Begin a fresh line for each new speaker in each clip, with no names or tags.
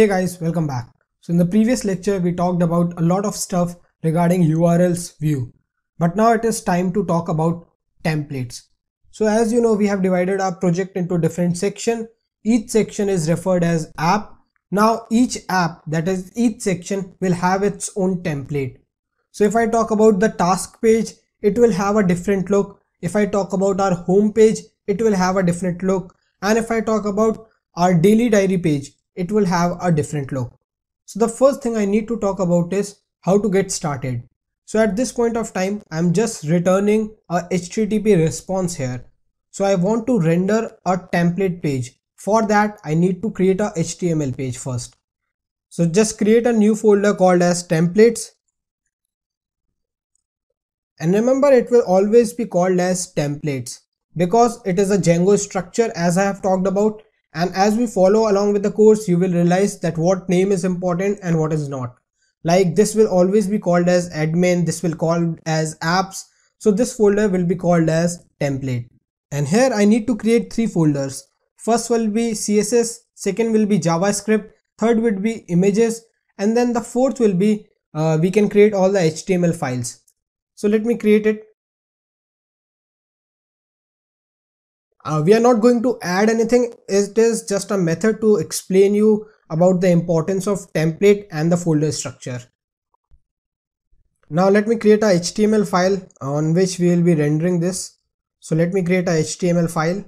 Hey guys, welcome back. So in the previous lecture, we talked about a lot of stuff regarding URLs view, but now it is time to talk about templates. So as you know, we have divided our project into different section. Each section is referred as app. Now each app, that is each section will have its own template. So if I talk about the task page, it will have a different look. If I talk about our home page, it will have a different look. And if I talk about our daily diary page, it will have a different look. So the first thing I need to talk about is how to get started. So at this point of time, I'm just returning a HTTP response here. So I want to render a template page. For that, I need to create a HTML page first. So just create a new folder called as templates. And remember it will always be called as templates because it is a Django structure as I have talked about and as we follow along with the course you will realize that what name is important and what is not. Like this will always be called as admin this will called as apps. So this folder will be called as template. And here I need to create three folders. First will be CSS second will be JavaScript third would be images and then the fourth will be uh, we can create all the HTML files. So let me create it Uh, we are not going to add anything. It is just a method to explain you about the importance of template and the folder structure. Now let me create a HTML file on which we will be rendering this. So let me create a HTML file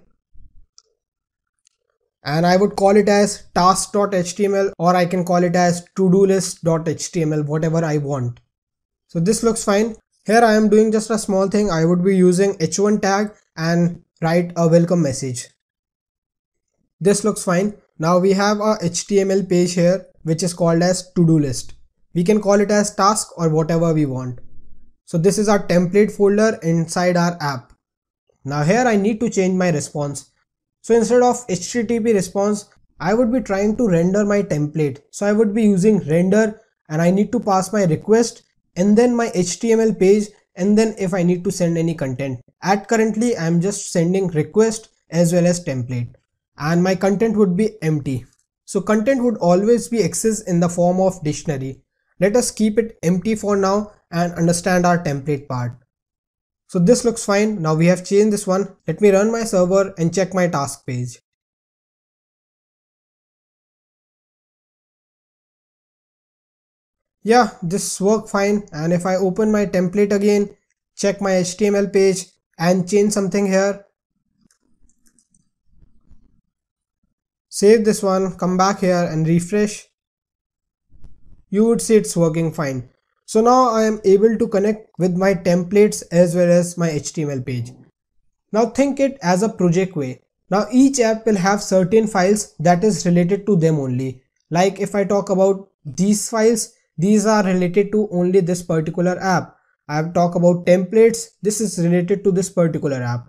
and I would call it as task.html or I can call it as to-do list.html whatever I want. So this looks fine. Here I am doing just a small thing. I would be using h1 tag and write a welcome message. This looks fine. Now we have a HTML page here which is called as to-do list. We can call it as task or whatever we want. So this is our template folder inside our app. Now here I need to change my response. So instead of HTTP response, I would be trying to render my template. So I would be using render and I need to pass my request and then my HTML page and then if I need to send any content. At currently I'm just sending request as well as template and my content would be empty. So content would always be accessed in the form of dictionary. Let us keep it empty for now and understand our template part. So this looks fine. Now we have changed this one. Let me run my server and check my task page. Yeah this work fine. And if I open my template again check my HTML page and change something here. Save this one come back here and refresh. You would see it's working fine. So now I am able to connect with my templates as well as my HTML page. Now think it as a project way. Now each app will have certain files that is related to them only. Like if I talk about these files these are related to only this particular app. I have talked about templates. This is related to this particular app.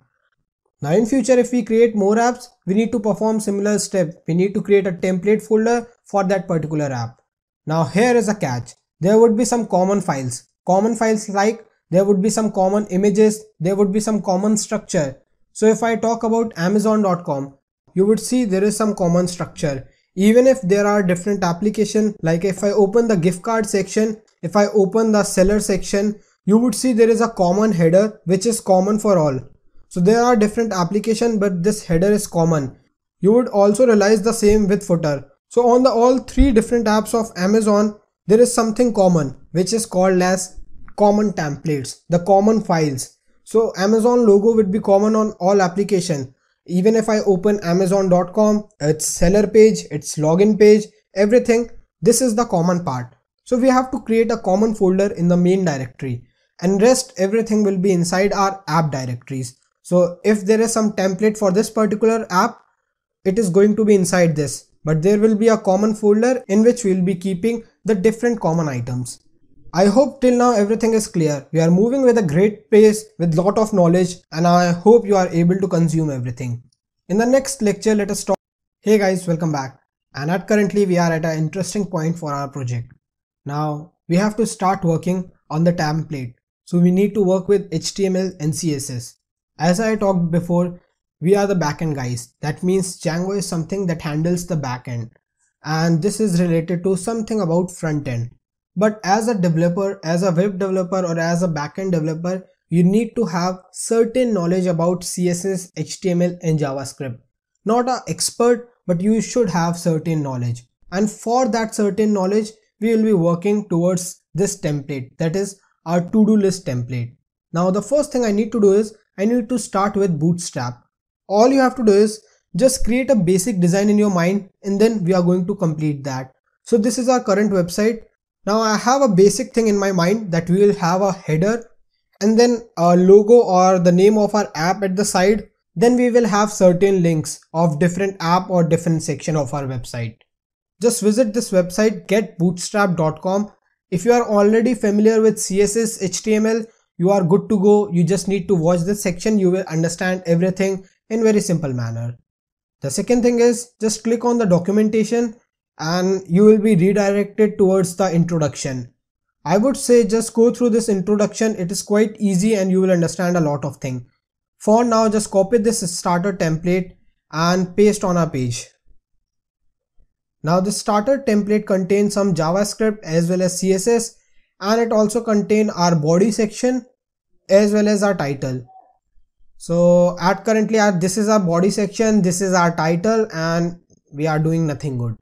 Now in future if we create more apps, we need to perform similar step. We need to create a template folder for that particular app. Now here is a catch. There would be some common files. Common files like there would be some common images, there would be some common structure. So if I talk about amazon.com, you would see there is some common structure even if there are different application like if I open the gift card section if I open the seller section you would see there is a common header which is common for all. So there are different application but this header is common. You would also realize the same with footer. So on the all three different apps of Amazon there is something common which is called as common templates the common files. So Amazon logo would be common on all application even if I open amazon.com, its seller page, its login page, everything, this is the common part. So we have to create a common folder in the main directory and rest everything will be inside our app directories. So if there is some template for this particular app, it is going to be inside this, but there will be a common folder in which we will be keeping the different common items. I hope till now everything is clear. We are moving with a great pace with lot of knowledge and I hope you are able to consume everything. In the next lecture let us talk. Hey guys welcome back and at currently we are at an interesting point for our project. Now we have to start working on the template. So we need to work with HTML and CSS. As I talked before we are the backend guys. That means Django is something that handles the backend and this is related to something about front end. But as a developer, as a web developer or as a backend developer, you need to have certain knowledge about CSS, HTML and JavaScript. Not an expert, but you should have certain knowledge. And for that certain knowledge, we will be working towards this template that is our to-do list template. Now the first thing I need to do is I need to start with Bootstrap. All you have to do is just create a basic design in your mind and then we are going to complete that. So this is our current website. Now I have a basic thing in my mind that we will have a header and then a logo or the name of our app at the side. Then we will have certain links of different app or different section of our website. Just visit this website getbootstrap.com. If you are already familiar with CSS, HTML, you are good to go. You just need to watch this section. You will understand everything in very simple manner. The second thing is just click on the documentation and you will be redirected towards the introduction. I would say just go through this introduction. It is quite easy and you will understand a lot of things. For now, just copy this starter template and paste on our page. Now the starter template contains some JavaScript as well as CSS and it also contains our body section as well as our title. So at currently our, this is our body section, this is our title and we are doing nothing good.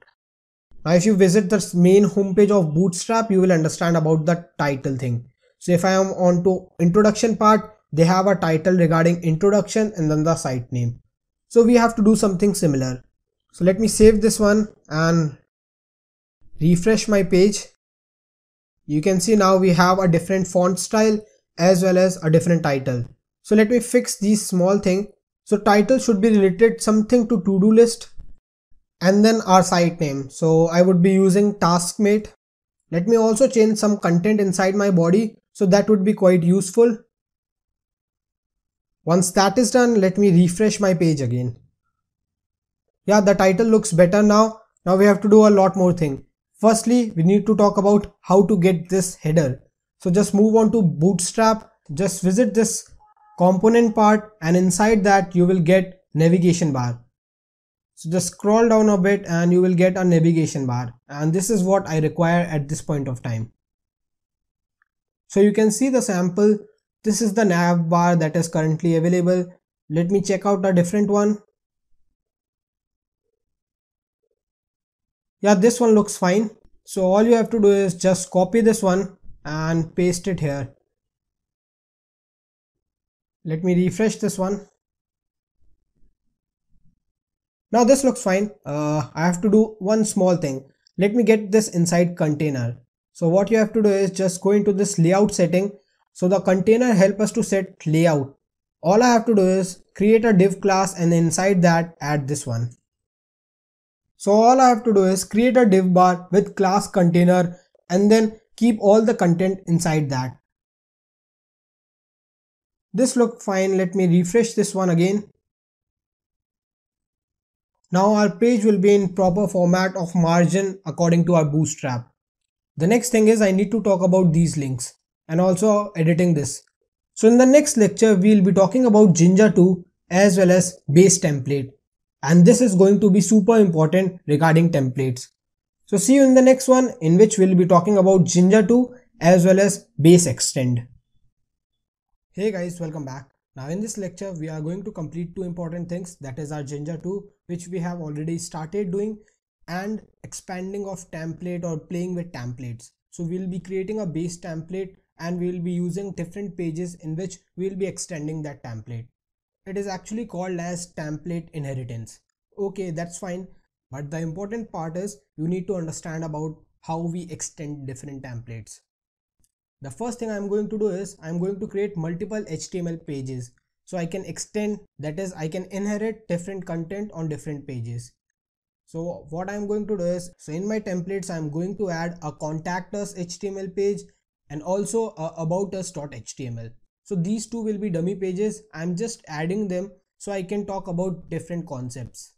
Now if you visit the main homepage of Bootstrap, you will understand about the title thing. So if I am on to introduction part, they have a title regarding introduction and then the site name. So we have to do something similar. So let me save this one and refresh my page. You can see now we have a different font style as well as a different title. So let me fix these small thing. So title should be related something to to-do list and then our site name. So I would be using taskmate. Let me also change some content inside my body. So that would be quite useful. Once that is done, let me refresh my page again. Yeah, the title looks better now. Now we have to do a lot more thing. Firstly, we need to talk about how to get this header. So just move on to Bootstrap. Just visit this component part and inside that you will get navigation bar. So just scroll down a bit and you will get a navigation bar and this is what I require at this point of time. So you can see the sample. This is the nav bar that is currently available. Let me check out a different one. Yeah, this one looks fine. So all you have to do is just copy this one and paste it here let me refresh this one now this looks fine. Uh, I have to do one small thing. Let me get this inside container. So what you have to do is just go into this layout setting. So the container help us to set layout. All I have to do is create a div class and inside that add this one. So all I have to do is create a div bar with class container and then keep all the content inside that. This looked fine. Let me refresh this one again. Now our page will be in proper format of margin according to our bootstrap. The next thing is I need to talk about these links and also editing this. So in the next lecture, we'll be talking about Jinja 2 as well as base template. And this is going to be super important regarding templates. So see you in the next one in which we'll be talking about Jinja 2 as well as base extend. Hey guys, welcome back. Now in this lecture, we are going to complete two important things that is our Jinja 2 which we have already started doing and expanding of template or playing with templates. So we'll be creating a base template and we'll be using different pages in which we'll be extending that template. It is actually called as template inheritance. Okay, that's fine. But the important part is you need to understand about how we extend different templates. The first thing I'm going to do is I'm going to create multiple HTML pages. So I can extend that is I can inherit different content on different pages. So what I'm going to do is so in my templates I'm going to add a contact us HTML page and also a about us.html. So these two will be dummy pages. I'm just adding them so I can talk about different concepts.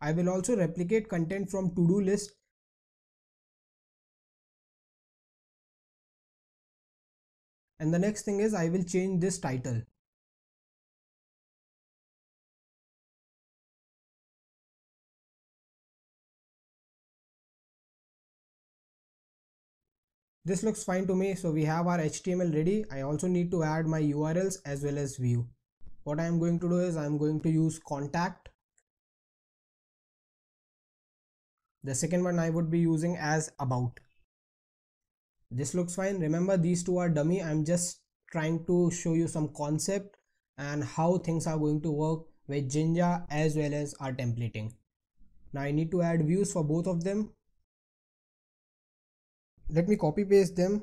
I will also replicate content from to-do list and the next thing is I will change this title This looks fine to me so we have our HTML ready. I also need to add my URLs as well as view. What I am going to do is I am going to use contact. The second one I would be using as about. This looks fine. Remember these two are dummy. I'm just trying to show you some concept and how things are going to work with Jinja as well as our templating. Now I need to add views for both of them let me copy paste them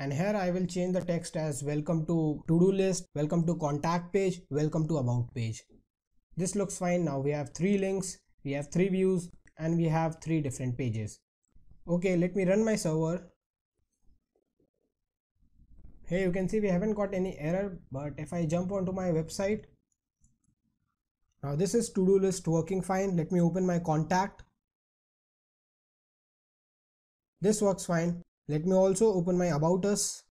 and here I will change the text as welcome to to-do list, welcome to contact page, welcome to about page. This looks fine. Now we have three links, we have three views and we have three different pages. Okay, let me run my server Hey, you can see we haven't got any error, but if I jump onto my website, now this is to-do list working fine. Let me open my contact. This works fine. Let me also open my about us.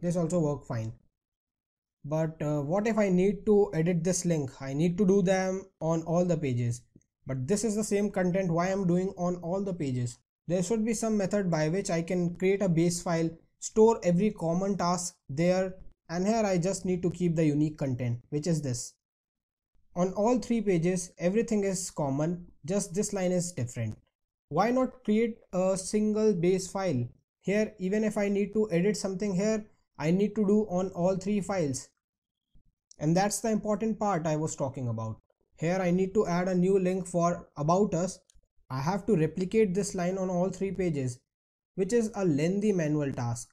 This also work fine. But uh, what if I need to edit this link? I need to do them on all the pages. But this is the same content why I'm doing on all the pages. There should be some method by which I can create a base file store every common task there and here I just need to keep the unique content which is this. On all three pages everything is common just this line is different. Why not create a single base file? Here even if I need to edit something here I need to do on all three files. And that's the important part I was talking about. Here I need to add a new link for about us. I have to replicate this line on all three pages which is a lengthy manual task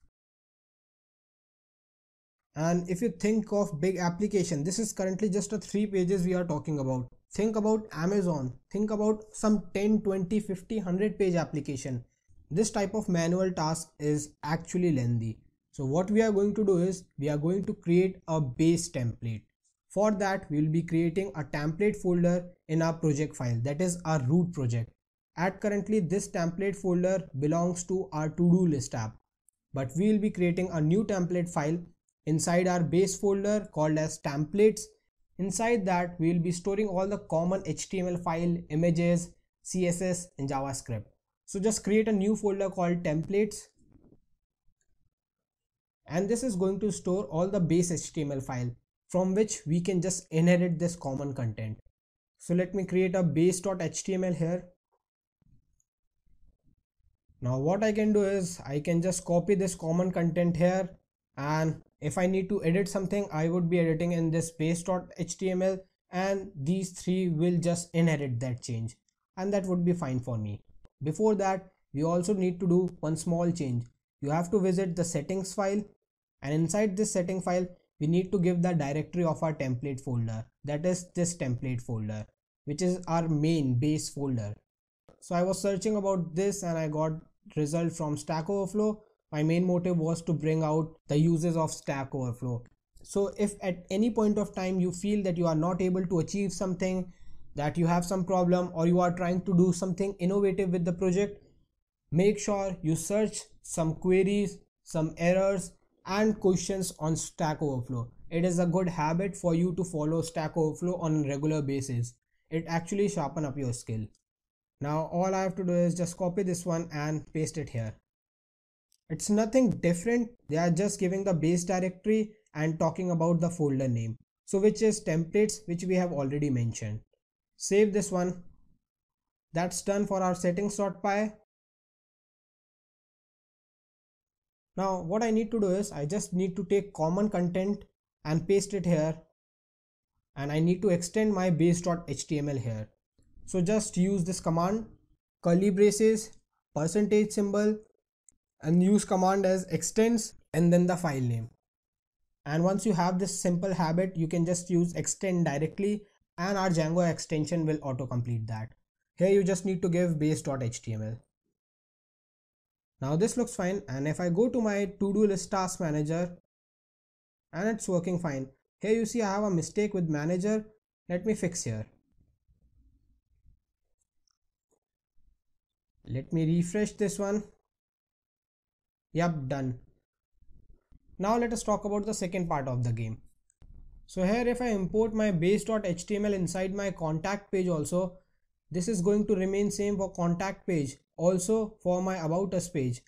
and if you think of big application this is currently just a three pages we are talking about think about amazon. Think about some 10 20 50 100 page application. This type of manual task is actually lengthy. So what we are going to do is we are going to create a base template. For that we will be creating a template folder in our project file. That is our root project. At currently this template folder belongs to our to-do list app. But we will be creating a new template file inside our base folder called as templates inside that we will be storing all the common html file images css and javascript. So just create a new folder called templates. And this is going to store all the base html file from which we can just inherit this common content. So let me create a base.html here. Now what i can do is i can just copy this common content here and if I need to edit something I would be editing in this base.html and these three will just inherit that change and that would be fine for me. Before that we also need to do one small change. You have to visit the settings file and inside this setting file we need to give the directory of our template folder that is this template folder which is our main base folder. So I was searching about this and I got result from Stack Overflow my main motive was to bring out the uses of Stack Overflow. So if at any point of time you feel that you are not able to achieve something, that you have some problem or you are trying to do something innovative with the project, make sure you search some queries, some errors and questions on Stack Overflow. It is a good habit for you to follow Stack Overflow on a regular basis. It actually sharpen up your skill. Now all I have to do is just copy this one and paste it here. It's nothing different. They are just giving the base directory and talking about the folder name. So which is templates which we have already mentioned. Save this one. That's done for our settings.py. Now what I need to do is I just need to take common content and paste it here and I need to extend my base.html here. So just use this command curly braces percentage symbol and use command as extends and then the file name. And once you have this simple habit you can just use extend directly and our Django extension will auto complete that. Here you just need to give base.html now this looks fine and if I go to my to-do list task manager and it's working fine. Here you see I have a mistake with manager. Let me fix here. Let me refresh this one Yep, done. Now let us talk about the second part of the game. So here if I import my base.html inside my contact page also, this is going to remain same for contact page, also for my about us page.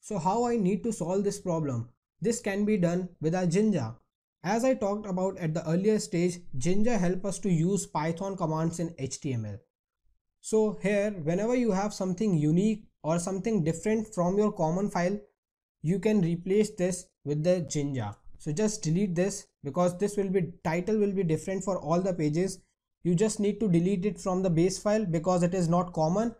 So how I need to solve this problem? This can be done with our Jinja. As I talked about at the earlier stage, Jinja help us to use Python commands in HTML. So here, whenever you have something unique or something different from your common file, you can replace this with the Jinja. So just delete this because this will be title will be different for all the pages. You just need to delete it from the base file because it is not common.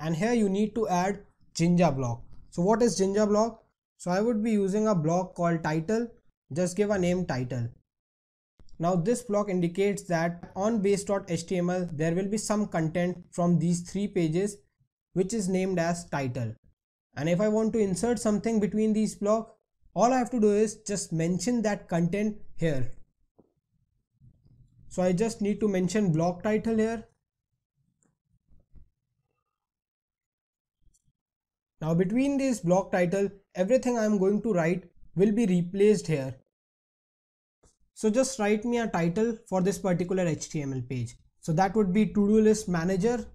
And here you need to add Jinja block. So what is Jinja block? So I would be using a block called title. Just give a name title. Now this block indicates that on base.html there will be some content from these three pages which is named as title. And if I want to insert something between these block all I have to do is just mention that content here. So I just need to mention block title here. Now between this block title, everything I am going to write will be replaced here so just write me a title for this particular HTML page. So that would be to-do list manager.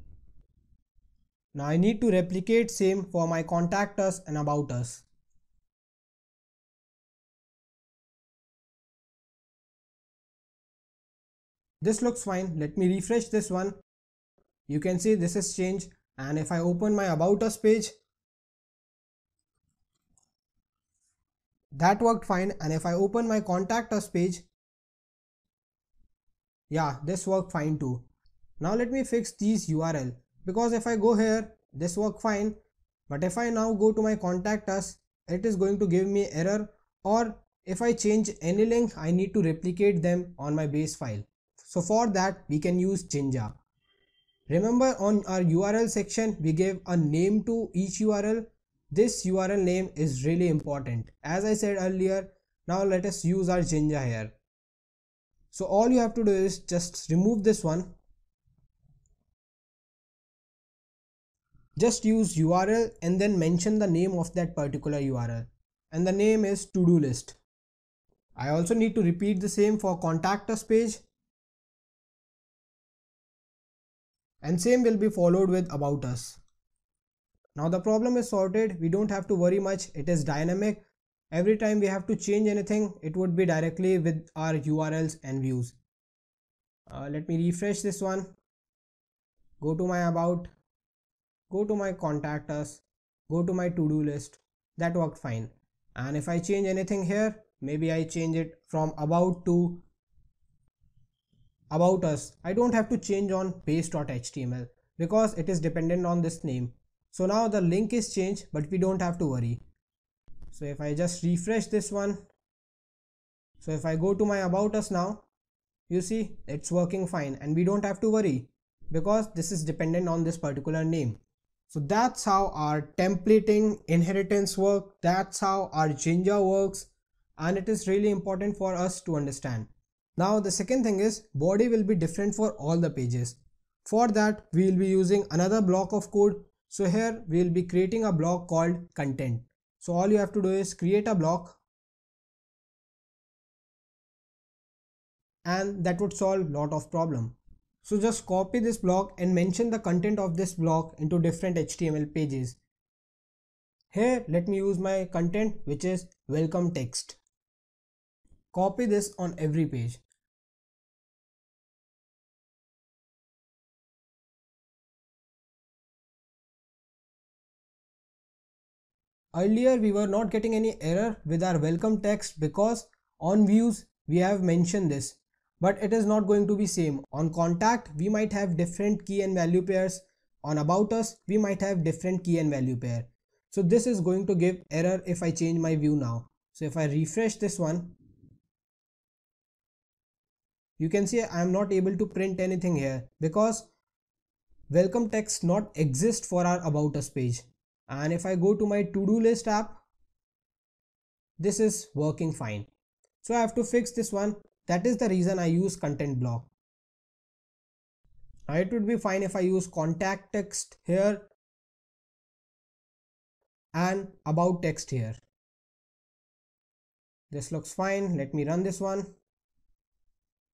Now I need to replicate same for my contact us and about us. This looks fine. Let me refresh this one. You can see this is changed and if I open my about us page that worked fine and if I open my contact us page yeah this worked fine too now let me fix these URL because if I go here this worked fine but if I now go to my contact us it is going to give me error or if I change any link I need to replicate them on my base file so for that we can use Jinja remember on our URL section we gave a name to each URL this URL name is really important. As I said earlier, now let us use our Jinja here. So all you have to do is just remove this one. Just use URL and then mention the name of that particular URL. And the name is to-do list. I also need to repeat the same for contact us page. And same will be followed with about us. Now the problem is sorted. We don't have to worry much. It is dynamic. Every time we have to change anything, it would be directly with our URLs and views. Uh, let me refresh this one. Go to my about. Go to my contact us. Go to my to-do list. That worked fine. And if I change anything here, maybe I change it from about to about us. I don't have to change on base.html because it is dependent on this name. So now the link is changed, but we don't have to worry. So if I just refresh this one, so if I go to my about us now, you see it's working fine and we don't have to worry because this is dependent on this particular name. So that's how our templating inheritance work. That's how our Jinja works. And it is really important for us to understand. Now the second thing is body will be different for all the pages. For that we will be using another block of code so here we will be creating a block called content. So all you have to do is create a block and that would solve lot of problem. So just copy this block and mention the content of this block into different HTML pages. Here let me use my content which is welcome text. Copy this on every page. Earlier we were not getting any error with our welcome text because on views we have mentioned this but it is not going to be same. On contact we might have different key and value pairs. On about us we might have different key and value pair. So this is going to give error if I change my view now. So if I refresh this one you can see I am not able to print anything here because welcome text not exist for our about us page and if I go to my to-do list app this is working fine so I have to fix this one that is the reason I use content block. Now it would be fine if I use contact text here and about text here. This looks fine. Let me run this one.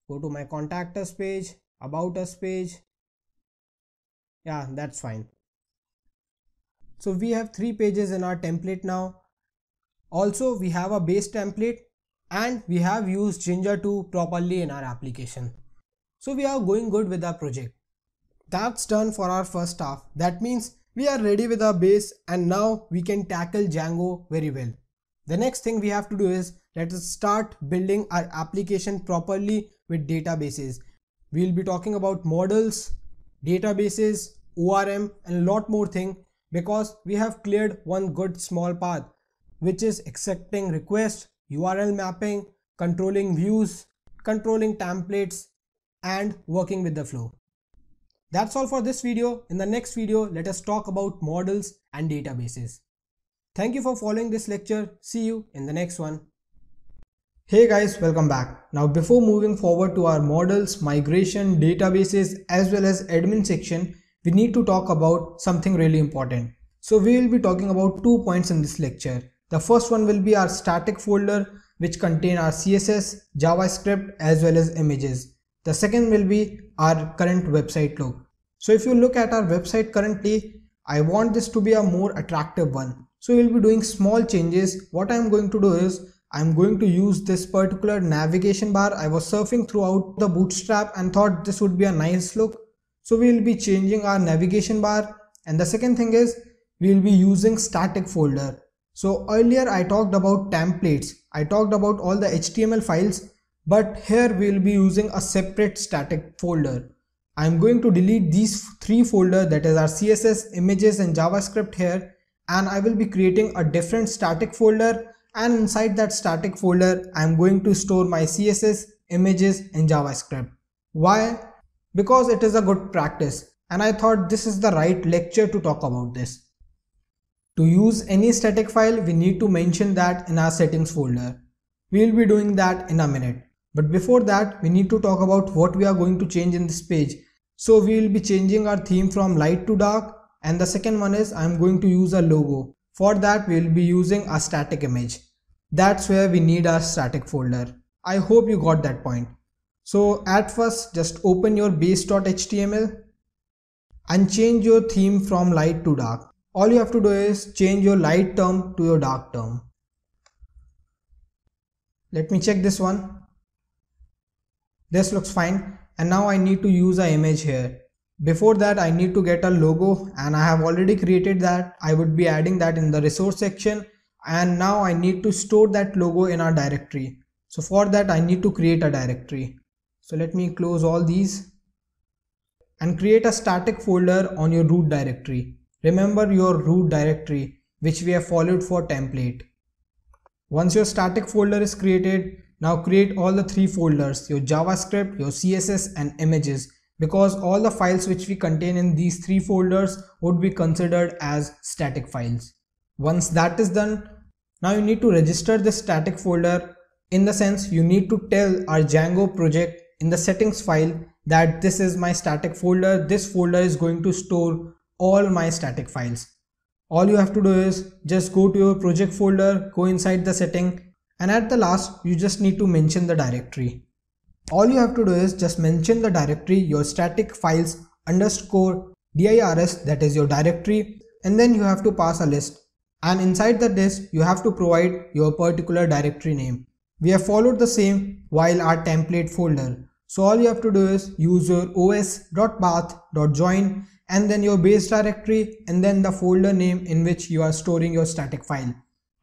Go to my contact us page about us page. Yeah that's fine. So we have three pages in our template now. Also we have a base template and we have used Jinja 2 properly in our application. So we are going good with our project. That's done for our first half. That means we are ready with our base and now we can tackle Django very well. The next thing we have to do is let us start building our application properly with databases. We'll be talking about models, databases, ORM and a lot more thing because we have cleared one good small path which is accepting requests, URL mapping, controlling views, controlling templates and working with the flow. That's all for this video. In the next video, let us talk about models and databases. Thank you for following this lecture. See you in the next one. Hey guys, welcome back. Now before moving forward to our models, migration, databases as well as admin section, we need to talk about something really important. So we will be talking about two points in this lecture. The first one will be our static folder which contain our CSS, JavaScript as well as images. The second will be our current website look. So if you look at our website currently, I want this to be a more attractive one. So we'll be doing small changes. What I'm going to do is I'm going to use this particular navigation bar. I was surfing throughout the bootstrap and thought this would be a nice look. So we'll be changing our navigation bar. And the second thing is we'll be using static folder. So earlier I talked about templates. I talked about all the HTML files, but here we'll be using a separate static folder. I'm going to delete these three folders that is our CSS, images and JavaScript here and I will be creating a different static folder and inside that static folder I'm going to store my CSS, images and JavaScript. Why? Because it is a good practice and I thought this is the right lecture to talk about this. To use any static file we need to mention that in our settings folder. We will be doing that in a minute. But before that we need to talk about what we are going to change in this page. So we will be changing our theme from light to dark and the second one is I'm going to use a logo. For that we'll be using a static image. That's where we need our static folder. I hope you got that point. So at first just open your base.html and change your theme from light to dark. All you have to do is change your light term to your dark term. Let me check this one. This looks fine and now I need to use an image here. Before that I need to get a logo and I have already created that. I would be adding that in the resource section and now I need to store that logo in our directory. So for that I need to create a directory. So let me close all these and create a static folder on your root directory. Remember your root directory which we have followed for template. Once your static folder is created, now create all the three folders, your JavaScript, your CSS and images because all the files which we contain in these three folders would be considered as static files. Once that is done, now you need to register the static folder in the sense you need to tell our Django project in the settings file that this is my static folder. This folder is going to store all my static files. All you have to do is just go to your project folder, go inside the setting and at the last you just need to mention the directory. All you have to do is just mention the directory your static files underscore dirs that is your directory and then you have to pass a list and inside the list you have to provide your particular directory name. We have followed the same while our template folder. So all you have to do is use your os.path.join and then your base directory and then the folder name in which you are storing your static file.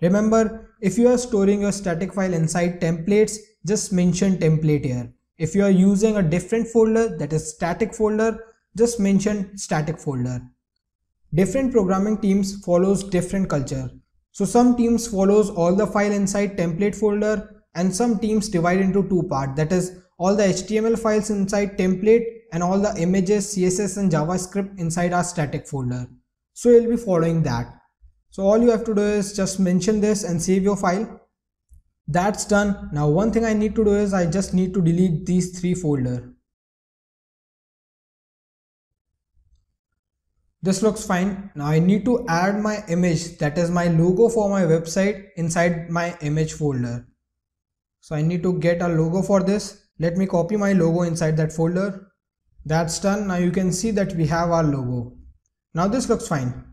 Remember, if you are storing your static file inside templates, just mention template here. If you are using a different folder that is static folder, just mention static folder. Different programming teams follows different culture. So some teams follows all the file inside template folder and some teams divide into two part that is all the HTML files inside template and all the images, CSS and JavaScript inside our static folder. So you'll be following that. So all you have to do is just mention this and save your file that's done. Now one thing I need to do is I just need to delete these three folder. This looks fine. Now I need to add my image that is my logo for my website inside my image folder. So I need to get a logo for this. Let me copy my logo inside that folder. That's done. Now you can see that we have our logo. Now this looks fine.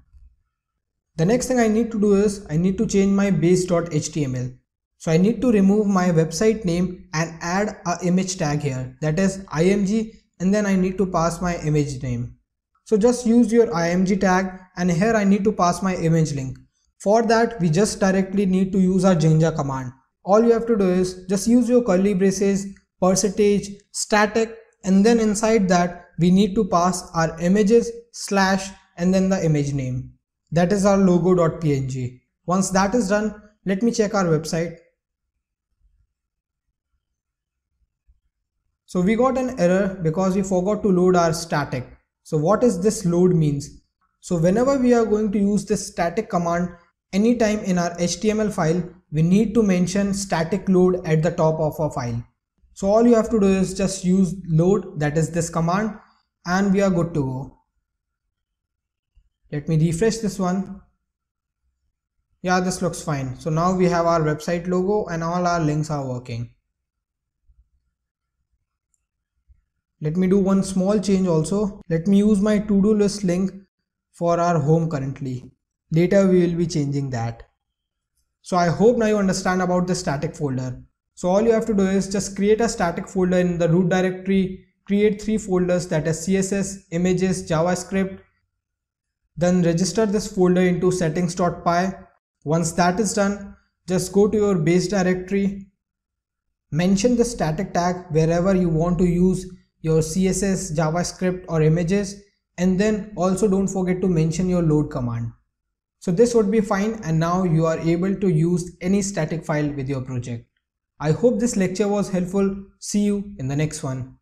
The next thing I need to do is I need to change my base.html. So I need to remove my website name and add a image tag here that is img and then I need to pass my image name. So just use your img tag and here I need to pass my image link. For that we just directly need to use our Jinja command. All you have to do is just use your curly braces, percentage, static and then inside that we need to pass our images slash and then the image name. That is our logo.png. Once that is done, let me check our website. So we got an error because we forgot to load our static. So what is this load means? So whenever we are going to use this static command anytime in our HTML file, we need to mention static load at the top of our file. So all you have to do is just use load that is this command and we are good to go. Let me refresh this one. Yeah, this looks fine. So now we have our website logo and all our links are working. Let me do one small change also. Let me use my to-do list link for our home currently. Later we will be changing that. So I hope now you understand about the static folder. So all you have to do is just create a static folder in the root directory, create three folders that is CSS, images, JavaScript. Then register this folder into settings.py. Once that is done, just go to your base directory, mention the static tag wherever you want to use your css javascript or images and then also don't forget to mention your load command so this would be fine and now you are able to use any static file with your project i hope this lecture was helpful. See you in the next one